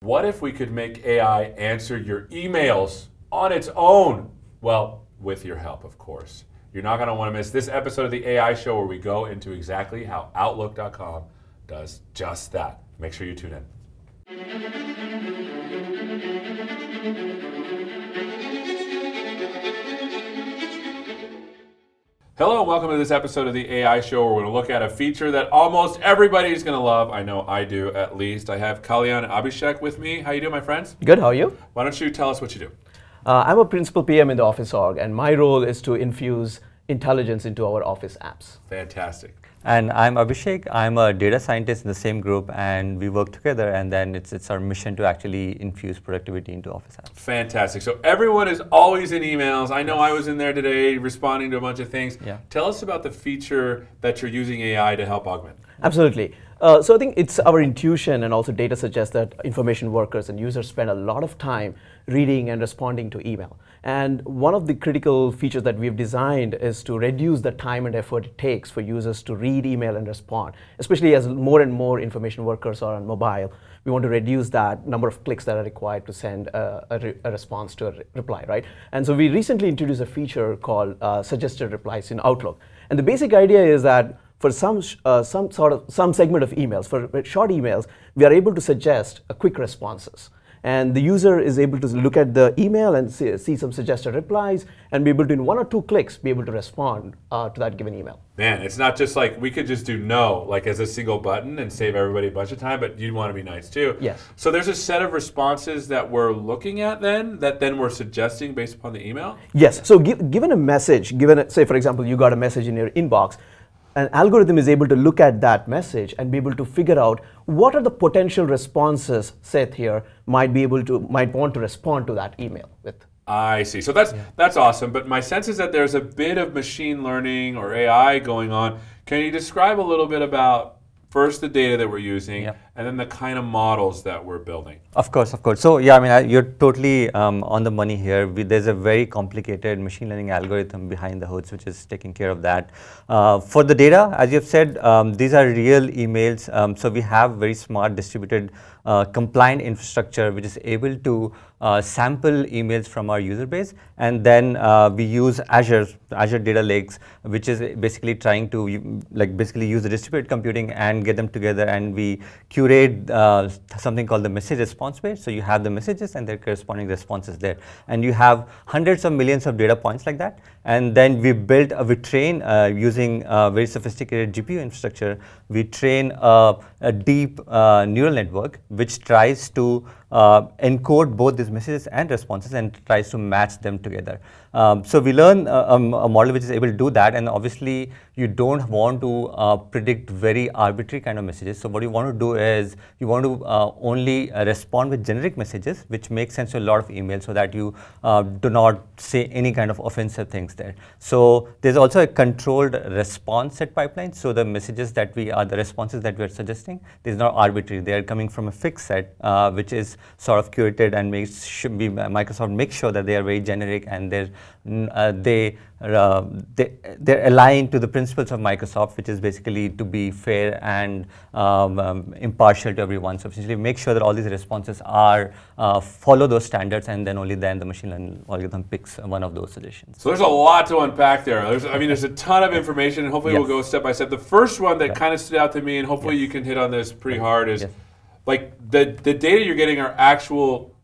What if we could make AI answer your emails on its own? Well, with your help, of course. You're not going to want to miss this episode of the AI Show where we go into exactly how Outlook.com does just that. Make sure you tune in. Hello and welcome to this episode of the AI Show where we're going to look at a feature that almost everybody is going to love. I know I do at least. I have Kalyan Abhishek with me. How you doing, my friends? Good, how are you? Why don't you tell us what you do? Uh, I'm a principal PM in the Office org, and my role is to infuse intelligence into our Office apps. Fantastic. And I'm Abhishek. I'm a data scientist in the same group, and we work together. And then it's it's our mission to actually infuse productivity into Office apps. Fantastic. So everyone is always in emails. I know I was in there today responding to a bunch of things. Yeah. Tell us about the feature that you're using AI to help augment. Absolutely. Uh, so I think it's our intuition and also data suggests that information workers and users spend a lot of time reading and responding to email. And one of the critical features that we've designed is to reduce the time and effort it takes for users to read email and respond, especially as more and more information workers are on mobile. We want to reduce that number of clicks that are required to send a, a, re- a response to a re- reply, right? And so we recently introduced a feature called uh, suggested replies in Outlook. And the basic idea is that for some, uh, some sort of some segment of emails, for short emails, we are able to suggest quick responses. And the user is able to look at the email and see, see some suggested replies and be able to, in one or two clicks, be able to respond uh, to that given email. Man, it's not just like we could just do no, like as a single button and save everybody a bunch of time, but you'd want to be nice too. Yes. So there's a set of responses that we're looking at then, that then we're suggesting based upon the email? Yes. So, gi- given a message, given a, say for example, you got a message in your inbox, an algorithm is able to look at that message and be able to figure out what are the potential responses Seth here might be able to might want to respond to that email with. I see. So that's that's awesome. But my sense is that there's a bit of machine learning or AI going on. Can you describe a little bit about first the data that we're using and then the kind of models that we're building? Of course, of course. So yeah, I mean, I, you're totally um, on the money here. We, there's a very complicated machine learning algorithm behind the hoods, which is taking care of that. Uh, for the data, as you've said, um, these are real emails. Um, so we have very smart distributed uh, compliant infrastructure, which is able to uh, sample emails from our user base, and then uh, we use Azure, Azure Data Lakes, which is basically trying to like basically use the distributed computing and get them together, and we curate uh, something called the message response pairs. So you have the messages and their corresponding responses there, and you have hundreds of millions of data points like that. And then we built, uh, we train uh, using very sophisticated GPU infrastructure. We train a, deep uh, neural network which tries to Uh, encode both these messages and responses and tries to match them together. Um, so we learn uh, um, a model which is able to do that, and obviously you don't want to uh, predict very arbitrary kind of messages. So what you want to do is you want to uh, only respond with generic messages, which make sense to a lot of emails, so that you uh, do not say any kind of offensive things there. So there's also a controlled response set pipeline. So the messages that we are, the responses that we are suggesting, these are not arbitrary. They are coming from a fixed set, uh, which is sort of curated and makes Microsoft makes sure that they are very generic and they're uh, they uh, they they're aligned to the principles of Microsoft, which is basically to be fair and um, um, impartial to everyone. So essentially, make sure that all these responses are uh, follow those standards, and then only then the machine learning algorithm picks one of those suggestions. So there's a lot to unpack there. There's, I mean, there's a ton of information, and hopefully we'll go step by step. The first one that kind of stood out to me, and hopefully you can hit on this pretty hard, is Yes. like the the data you're getting are actual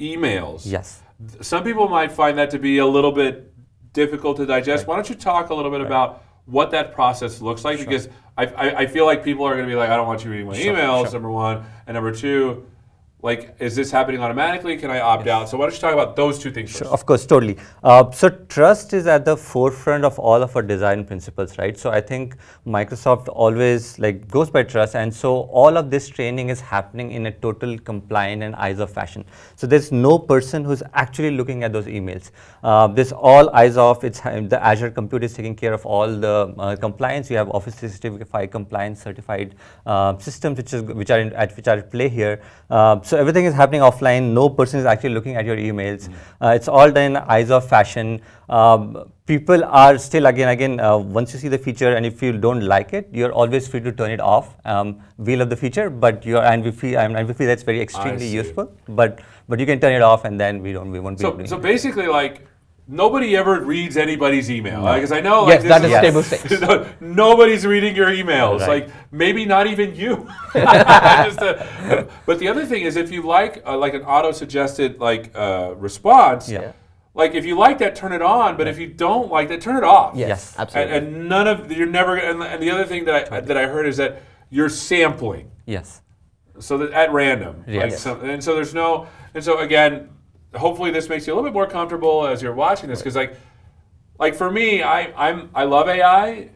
emails. Yes. Some people might find that to be a little bit difficult to digest. Why don't you talk a little bit about what that process looks like? Because I, I, I feel like people are going to be like, I don't want you reading my Sure, emails, sure. number one. And number two, like, is this happening automatically? Can I opt out? So why don't you talk about those two things first? Of course, totally. Uh, so trust is at the forefront of all of our design principles, right? So I think Microsoft always like goes by trust, and so all of this training is happening in a total compliant and eyes off fashion. So there's no person who's actually looking at those emails. Uh, this all eyes off. It's the Azure Compute is taking care of all the uh, compliance. You have Office 365 compliance certified uh, systems, which is which are in, at which are at play here. Uh, so everything is happening offline. No person is actually looking at your emails. Uh, it's all done in eyes of fashion. Um, people are still again again uh, once you see the feature and if you don't like it, you're always free to turn it off. Um, we love the feature, but you're and we feel and we feel that's very extremely useful. But but you can turn it off and then we don't we won't be So, so it. basically, like nobody ever reads anybody's email because I know like Yes, that this is table Yes. stakes. nobody's reading your emails. Right. Like maybe not even you. Just, uh, but the other thing is, if you like uh, like an auto-suggested like uh, response, Yeah. like if you like that, turn it on. But if you don't like that, turn it off. Yes, Yes. absolutely. And, and none of you're never. And, and the other thing that I that I heard is that you're sampling yes. so that at random like Yes. so, and so there's no and so again hopefully this makes you a little bit more comfortable as you're watching this because like like for me i i'm i love ai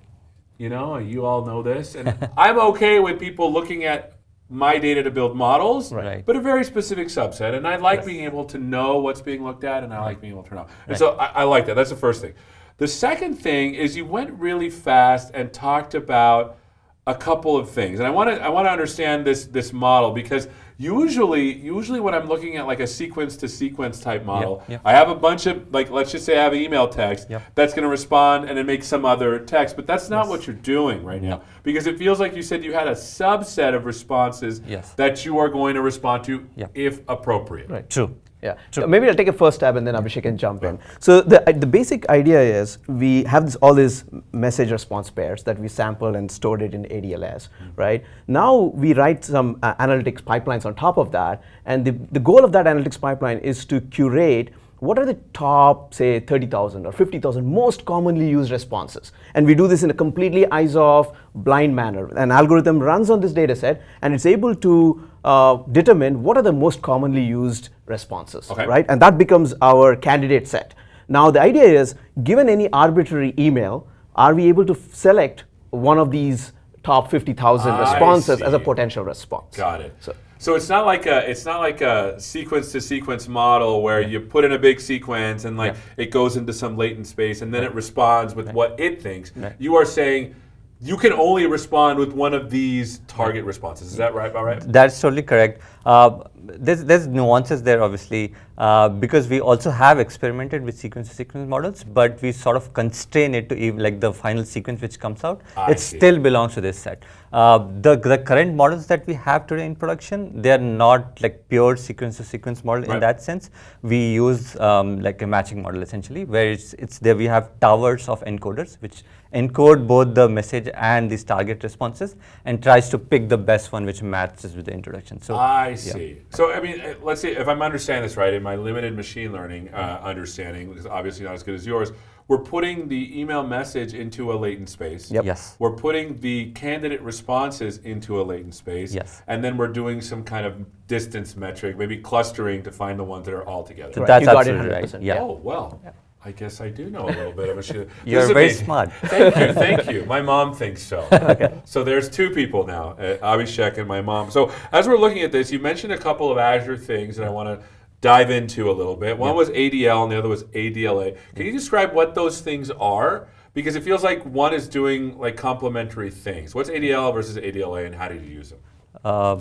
you know you all know this and i'm okay with people looking at my data to build models Right. but a very specific subset and i like being able to know what's being looked at and i like being able to turn off and so I, I like that. That's the first thing. The second thing is you went really fast and talked about a couple of things, and I want to I want to understand this this model because usually usually when I'm looking at like a sequence to sequence type model, yeah. I have a bunch of like let's just say I have an email text Yep. that's going to respond and then make some other text, but that's not what you're doing right now because it feels like you said you had a subset of responses Yes. that you are going to respond to Yep. if appropriate. Right. True. Yeah. So maybe I'll take a first stab and then Abhishek can jump in. So the, uh, the basic idea is we have this, all these message response pairs that we sampled and stored it in ADLS, right? Now we write some uh, analytics pipelines on top of that, and the, the goal of that analytics pipeline is to curate what are the top, say, 30,000 or 50,000 most commonly used responses? And we do this in a completely eyes off, blind manner. An algorithm runs on this data set and it's able to uh, determine what are the most commonly used responses, Okay. right? And that becomes our candidate set. Now, the idea is given any arbitrary email, are we able to select one of these top 50,000 responses as a potential response? Got it. So- So, it's not like a it's not like a sequence to sequence model where you put in a big sequence and like it goes into some latent space and then it responds with what it thinks. You are saying you can only respond with one of these target responses. Is that right? About right? That's totally correct. Uh, there's, there's nuances there, obviously, uh, because we also have experimented with sequence-to-sequence models, but we sort of constrain it to even like the final sequence which comes out. I it see. still belongs to this set. Uh, the, the current models that we have today in production, they are not like pure sequence-to-sequence model Right. in that sense. We use um, like a matching model essentially, where it's, it's there we have towers of encoders which encode both the message and these target responses and tries to pick the best one which matches with the introduction. So I see. So, I mean, uh, let's see if I'm understanding this right in my limited machine learning uh, understanding, is obviously not as good as yours. We're putting the email message into a latent space. Yep. Yes. We're putting the candidate responses into a latent space. Yes. And then we're doing some kind of distance metric, maybe clustering to find the ones that are all together. So Right. that's You got absolutely right. 100%. Yeah. Oh, well. I guess I do know a little bit of machine. You're very amazing. smart. Thank you, thank you. My mom thinks so. okay. So there's two people now, uh, Abhishek and my mom. So as we're looking at this, you mentioned a couple of Azure things that I want to dive into a little bit. One was ADL and the other was ADLA. Can you describe what those things are? Because it feels like one is doing like complementary things. What's ADL versus ADLA and how do you use them? Uh,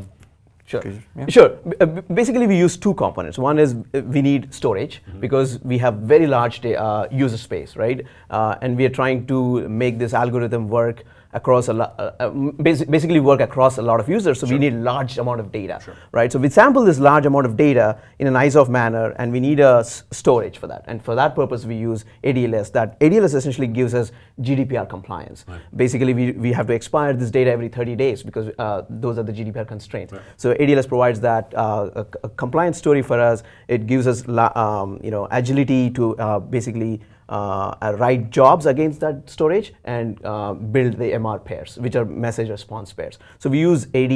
Sure. Sure. B- uh, Basically, we use two components. One is uh, we need storage because we have very large uh, user space, right? Uh, and we are trying to make this algorithm work across a lot, uh, uh, basically work across a lot of users. So we need a large amount of data, right? So we sample this large amount of data in an eyes-off manner, and we need a s- storage for that. And for that purpose, we use ADLS. That ADLS essentially gives us GDPR compliance. Basically, we, we have to expire this data every 30 days because uh, those are the GDPR constraints. So ADLS provides that uh, a, a compliance story for us. It gives us la- um, you know agility to uh, basically write jobs against that storage and uh, build the MR pairs, which are message response pairs. So we use AD,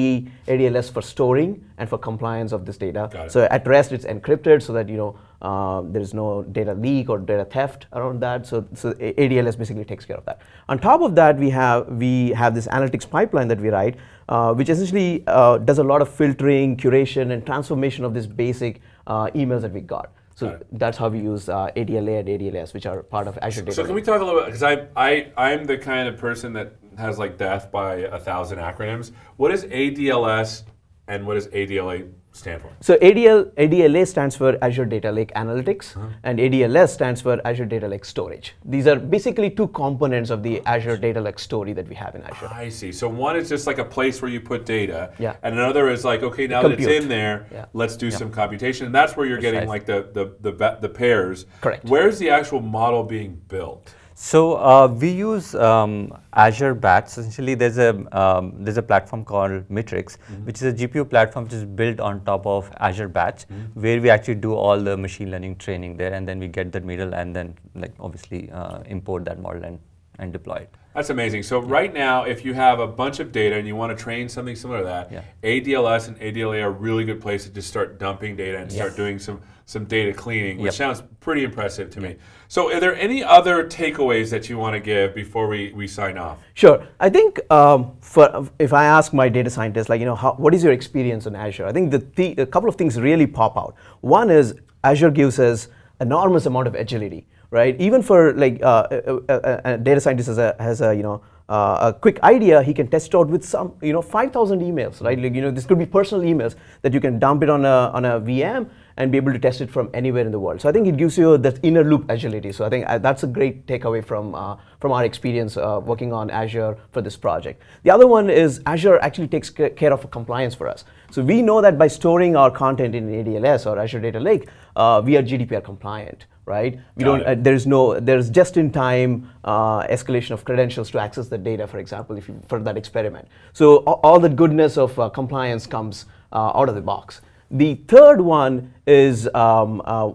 ADLS for storing and for compliance of this data. So at rest, it's encrypted so that you know uh, there is no data leak or data theft around that. So, so ADLS basically takes care of that. On top of that, we have we have this analytics pipeline that we write, uh, which essentially uh, does a lot of filtering, curation, and transformation of this basic uh, emails that we got. So that's how we use uh, ADLA and ADLS, which are part of Azure Data. So can we talk a little bit because I I I'm the kind of person that has like death by a thousand acronyms. What is ADLS and what is ADLA stand for? So ADL, ADLA stands for Azure Data Lake Analytics, Uh-huh. and ADLS stands for Azure Data Lake Storage. These are basically two components of the Azure Data Lake story that we have in Azure. I see. So one is just like a place where you put data, Yeah. and another is like, okay, now that it's in there, Yeah. let's do some computation, and that's where you're getting like the the the, the pairs. Correct. Where's the actual model being built? So uh, we use um, Azure Batch. Essentially, there's a um, there's a platform called Matrix, which is a GPU platform which is built on top of Azure Batch, where we actually do all the machine learning training there, and then we get the middle, and then like obviously uh, import that model and and deploy it. That's amazing. So right now, if you have a bunch of data and you want to train something similar to that, Yeah. ADLS and ADLA are really good places to just start dumping data and start doing some some data cleaning, which Yep. sounds pretty impressive to me. So are there any other takeaways that you want to give before we, we sign off? Sure. I think um, for if I ask my data scientist, like you know, how, what is your experience on Azure? I think the, the a couple of things really pop out. One is Azure gives us enormous amount of agility, right? Even for like uh, a, a, a data scientist has a, has a you know uh, a quick idea, he can test it out with some you know 5,000 emails, right? Like you know, this could be personal emails that you can dump it on a on a VM and be able to test it from anywhere in the world. So I think it gives you that inner loop agility. So I think uh, that's a great takeaway from uh, from our experience uh, working on Azure for this project. The other one is Azure actually takes care of compliance for us. So we know that by storing our content in ADLS or Azure Data Lake, uh, we are GDPR compliant, right? We Got don't. Uh, there is no. There is just-in-time uh, escalation of credentials to access the data, for example, if you, for that experiment. So all, all the goodness of uh, compliance comes uh, out of the box. The third one is um, uh,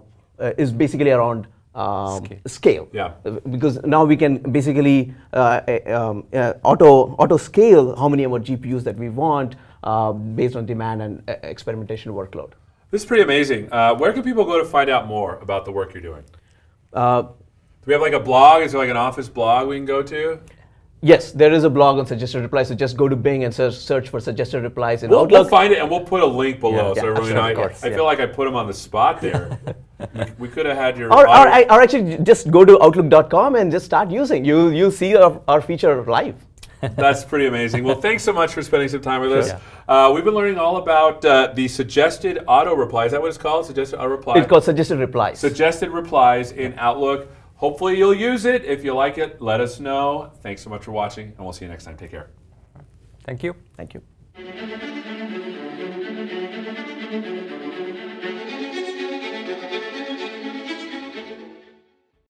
is basically around um, Scale. scale. Yeah. Because now we can basically uh, uh, um, uh, auto auto scale how many more GPUs that we want uh, based on demand and uh, experimentation workload. This is pretty amazing. Uh, where can people go to find out more about the work you're doing? Uh, Do we have like a blog? Is there like an office blog we can go to? Yes, there is a blog on suggested replies. So just go to Bing and search, search for suggested replies in We'll, we'll find it and we'll put a link below Yeah, so yeah, everyone sure, I, I yeah. feel like I put him on the spot there. we, could have had your. or, or, or actually just go to outlook.com and just start using. You you'll see our, our feature live. That's pretty amazing. Well, thanks so much for spending some time with us. Yeah. Uh, we've been learning all about uh, the suggested auto reply. Is that what it's called? Suggested auto reply. It's called suggested replies. suggested replies in Outlook. Hopefully you'll use it. If you like it, let us know. Thanks so much for watching, and we'll see you next time. Take care. Thank you. Thank you.